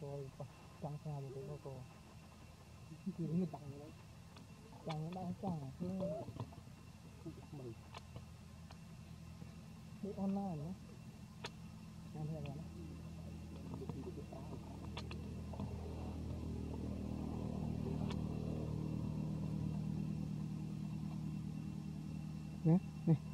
Tôi trăng xa một cái ô tô chỉ như tặng đấy tặng nó đang chẳng chứ mình đi online nữa làm thế nào nè. này